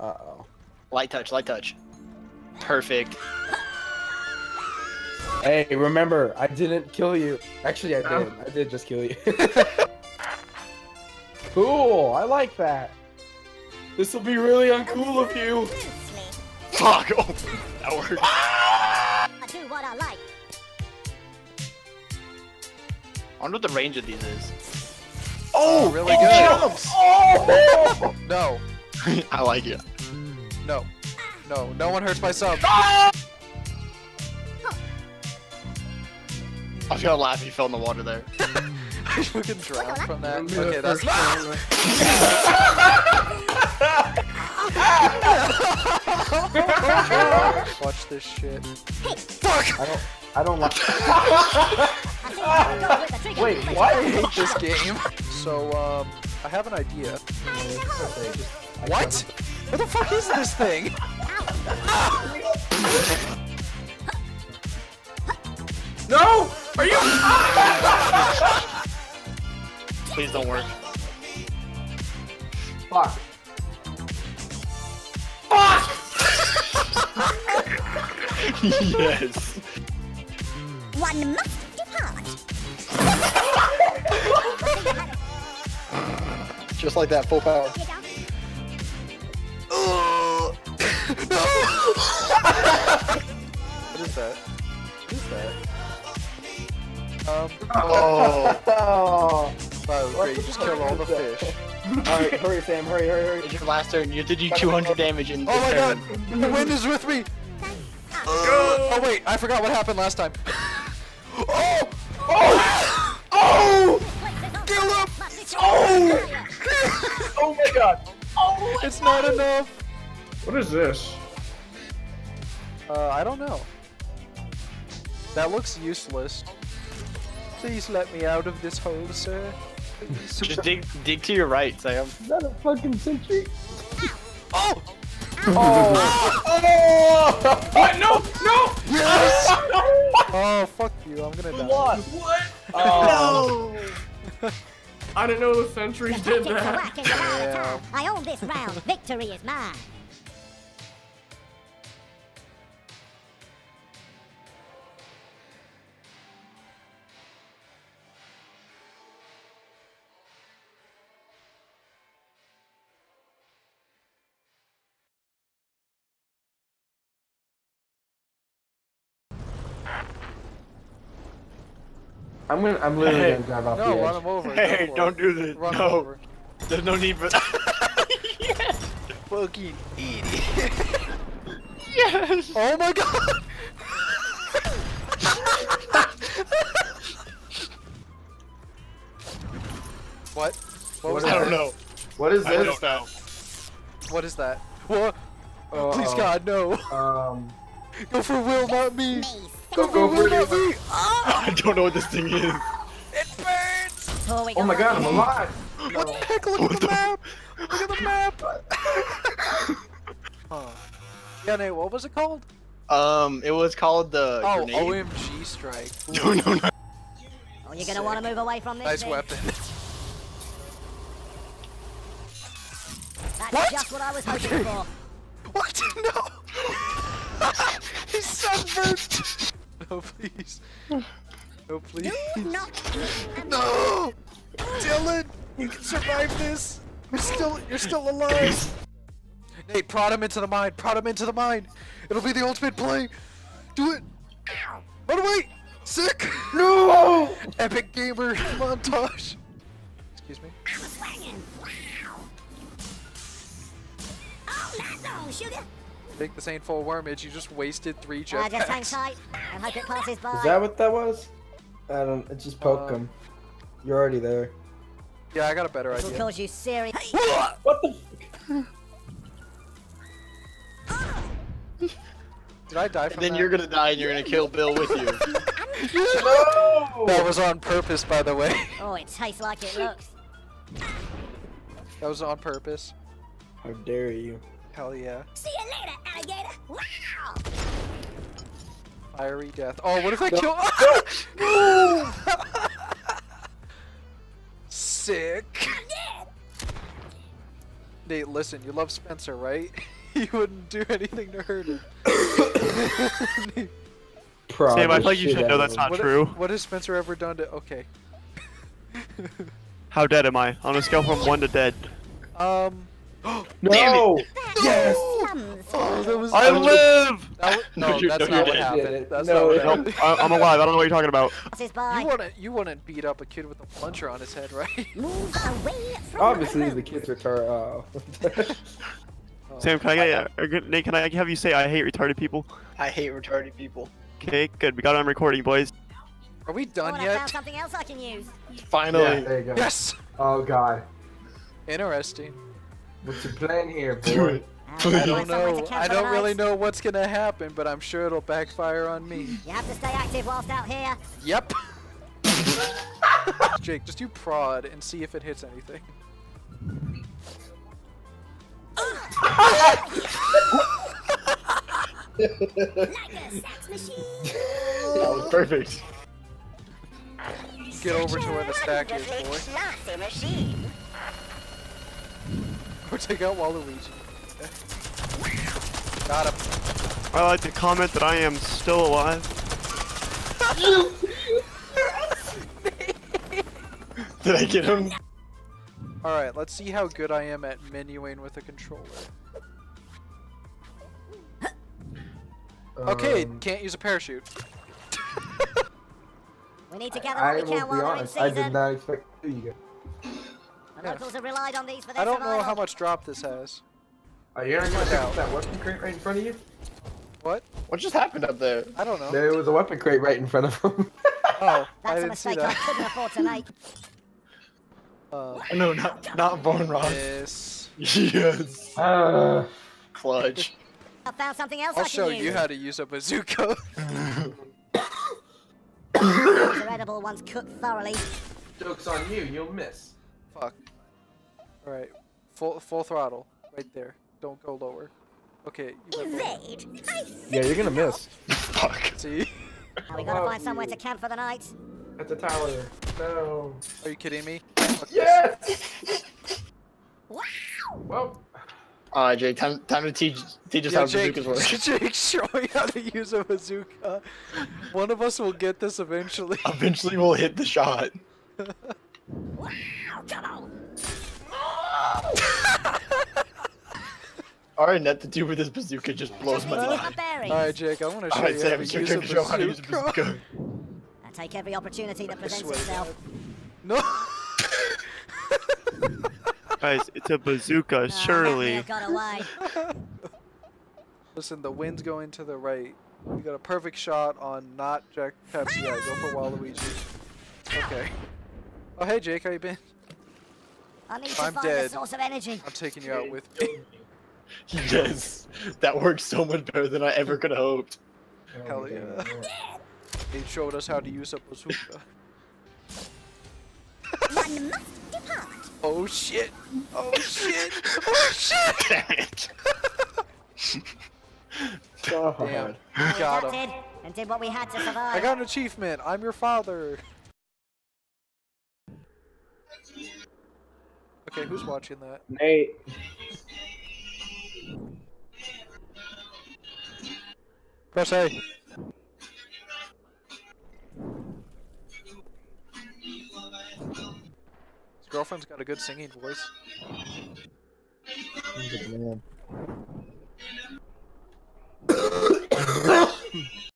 Uh oh. Light touch, light touch. Perfect. Hey, remember, I didn't kill you. Actually, I did. I did just kill you. cool. I like that. This will be really uncool of you. Fuck! Oh, that worked. I do what I like. I wonder what the range of these is. Oh, really it good. jumps! Oh! No, I like it. no, no, no one hurts my sub. I feel laugh you fell in the water there. I fucking drowned from that. Okay, that's Watch this shit. I don't. I don't like. I think I'll go with the trigger. I hate this game. So, um, I have an idea. What? What the fuck is this thing? No! Are you? Please don't work. Fuck. Fuck! yes. One must depart. Just like that, full power. Get out. What is that? What is that? Um, Oh. Oh. wow, great, you just fuck killed all the that? fish. Alright, hurry, Sam. Hurry, hurry, hurry. It's your last turn. You did do 200 damage in Oh this my god, the wind is with me! oh wait, I forgot what happened last time. oh! Oh! Oh! Kill him! Oh! Oh my god. Oh! It's not enough! What is this? Uh, I don't know. That looks useless. Please let me out of this hole, sir. Just dig, dig to your right, Sam. Is that a fucking sentry? Oh! Oh! oh! What? No! No! Yes! oh, fuck you, I'm gonna die. What? Oh. I didn't know the sentries did are that. whack and you're out of Yeah. I own this round. Victory is mine. I'm gonna. I'm literally Hey. gonna drive off No, the run edge. him over. Hey, go don't do this. Run no. over. There's no need for yes. Fucking idiot. yes. Oh my god! what? What was What I that? don't know. What is I this? don't know. What is that? What? Uh, Please God, no. Um. Go for Will, not me. Me. Go, go for Will, it. not me. I don't know what this thing is. It burns. Before we Oh my god. I'm alive. What the heck? Look at the map. Look at the map. huh. Yeah, Nate, what was it called? Um, it was called the Oh, grenade. OMG strike. No, no, no. Oh, you're gonna want to move away from this. Nice thing. weapon. That's What? just what I was hoping for. What? No! He's sunburned! No, please. No, please. Not No! Dylan! You can survive this! You're still you're still alive! Nate, prod him into the mine! Prod him into the mine! It'll be the ultimate play! Do it! Run away! Sick! No! Epic gamer montage! Excuse me? swinging. Wow. Oh, that's on, sugar. Think this ain't full wormage, you just wasted three Uh, just hang tight and hope it passes by. Is that what that was? I don't. It just poke Uh, him. You're already there. Yeah, I got a better This will idea. cause you serious. What the? Did I die from then that? you're gonna die and you're gonna kill Bill with you. No! That was on purpose, by the way. Oh, it tastes like it looks. that was on purpose. How dare you? Hell yeah. See you later, alligator. Wow. Fiery death. Oh, what if I kill? Sick. Nate, listen, you love Spencer, right? you wouldn't do anything to hurt him. Prod Sam, I the feel like you should know that's not what, true. What has Spencer ever done to? Okay. How dead am I? On a scale from one to dead. Um. No! Yes! Oh, that was. I that was- live. that was- No, no, that's no, not you're what dead. happened. That's No, not what happened. I- I'm alive. I don't know what you're talking about. You wouldn't. You wouldn't beat up a kid with a plunger on his head, right? Move away from Obviously, the the kids are tar- oh. Sam, can I get uh, Nate? Can I have you say I hate retarded people? I hate retarded people. Okay, good. We got it on recording, boys. Are we Oh, done and I found yet? something else I can use. Finally. yeah, there you go. Yes. Oh god. Interesting. What's your plan here, Do it. Please. I don't know. I don't really know what's gonna happen, but I'm sure it'll backfire on me. You have to stay active whilst out here. Yep. Jake, just do prod and see if it hits anything. Like a sax machine. That was perfect. Get over to where the stack is, boy. Classy machine. Or take out Waluigi. Got him. I like to comment that I am still alive. Did I get him? Alright, let's see how good I am at menuing with a controller. Okay, Um, can't use a parachute. We need to gather I what we will can while they're in honest, I did season. not expect to do you guys. The locals have relied on these for their I don't know how much drop this has. Are you gonna Find check out. out that weapon crate right in front of you? What? What just happened up there? I don't know. There was a weapon crate right in front of him. Oh, I That's a didn't see mistake I that. couldn't afford to make. Uh, No, not not Bone Rock. this. Yes. uh, Clutch. I found something else I'll I can show use. you how to use a bazooka. These are edible once cooked thoroughly. joke's on you, you'll miss. Fuck. Alright, full full throttle, right there. Don't go lower. Okay, you. Evade. Yeah, you're gonna miss. Fuck. See? Now we gotta find somewhere to camp for the night. At the tower. No. Are you kidding me? Fuck. Yes! Wow! Well, Alright, Jake. Time time to teach teach us Yeah, how Jake, bazookas work. Jake, show me how to use a bazooka. One of us will get this eventually. Eventually, we'll hit the shot. Wow! Come on! Alright, net the dude with this bazooka just blows my Just mind. Alright, Jake, I want to show Alright, you how to use a to show how to use a bazooka. bazooka. I take every opportunity that presents itself. No. Guys, it's a bazooka, that may surely. have got away. Listen, the wind's going to the right. We got a perfect shot on not Jack Pepsi. I go for Waluigi. Okay. Oh hey Jake, how you been? I need If to I'm find dead- the source of energy. I'm taking you out with me. Yes, that worked so much better than I ever could have hoped. Hell yeah. They showed us how to use a bazooka. One must depart. Oh shit! Oh shit! Oh shit! Damn it. God. Damn. We Got him. adapted and did what we had to survive. I got an achievement. I'm your father. Okay, who's watching that? Nate. Press A. His girlfriend's got a good singing voice.